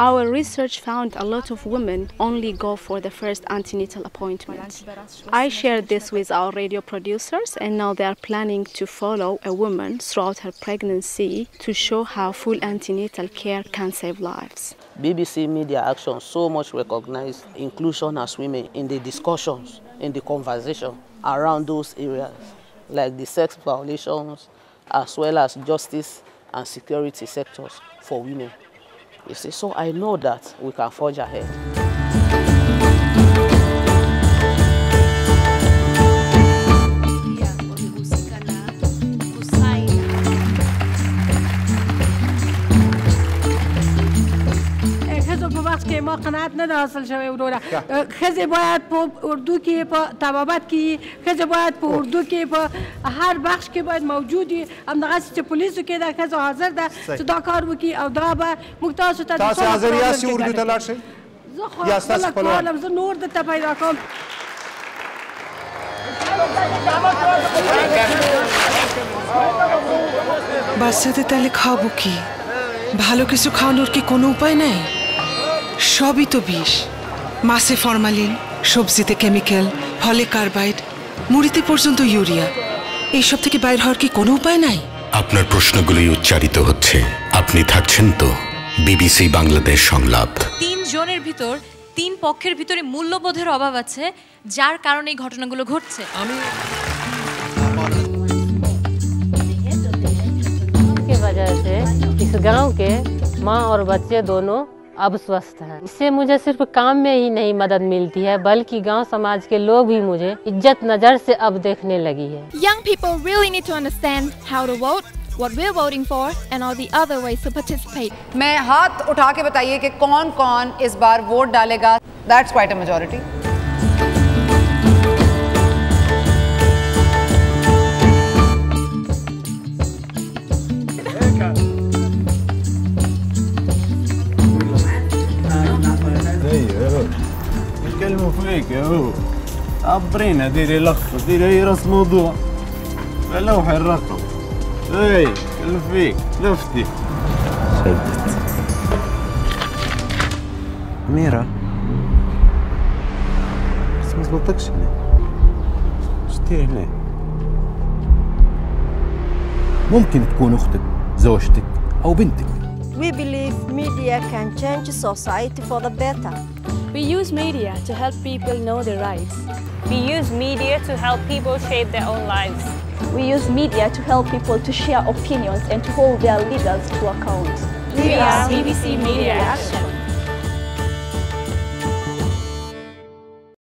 Our research found a lot of women only go for the first antenatal appointment. I shared this with our radio producers, and now they are planning to follow a woman throughout her pregnancy to show how full antenatal care can save lives. BBC Media Action so much recognize inclusion as women in the discussions, in the conversation around those areas, like the sex violations, as well as justice and security sectors for women. You see, so I know that we can forge ahead. وخت کې ما قناعت نه ده حاصل شوی وروره ښځې باید په اردو کې په طبابت کې ښځې باید په اردو کې په هر بخش کې باید موجود وي همدغسې چې پولیسو کې ده ښځه حاضر ده چې دا کار وکړي او دا به موږ تاسو ته د تاسو څومره حاضر یاست چې پروګرام کې اردو ته ګډون لاړ شئ زه خو یا ستاسو خپله خپلوان؟ کوم، زه نور درته پیدا کوم বাচ্চাদের তাহলে খাবো কি ভালো কিছু খাওয়ানোর কি কোনো উপায় নেই সবই তো বিষ মাছে ফরমালিন সবজিতে কেমিক্যাল ফলে কার্বাইড মুড়িতে পর্যন্ত ইউরিয়া এইসব থেকে বাইর হওয়ার কি কোনো উপায় নাই আপনার প্রশ্নগুলি উচ্চারিত হচ্ছে আপনি থাকছেন তো বিবিসি বাংলাদেশ সংলাপ তিন জনের ভিতর তিন পক্ষের ভিতরে মূল্যবোধের অভাব আছে যার কারণে এই ঘটনাগুলো ঘটছে আমি की वजह से इस गांव के माँ और बच्चे दोनों अब स्वस्थ है। इससे मुझे सिर्फ़ काम में ही नहीं मदद मिलती है बल्कि गाँव समाज के लोग भी मुझे इज़्ज़त नज़र से अब देखने लगी है। Young people really need to understand how to vote, what we're voting for, and all the other ways to participate. मैं हाथ उठा के बताइए कि कौन कौन इस बार वोट डालेगा? That's quite a majority فيك يا هو عبرينا ديري لخ ديري أي راس موضوع. لوحي الرقم. إي كلم فيك لفتي. شدت. أميرة بس ما زبطتكش هنا. دير هنا. ممكن تكون أختك زوجتك أو بنتك. We believe media can change society for the better. We use media to help people know their rights. We use media to help people shape their own lives. We use media to help people to share opinions and to hold their leaders to account. We are BBC Media Action.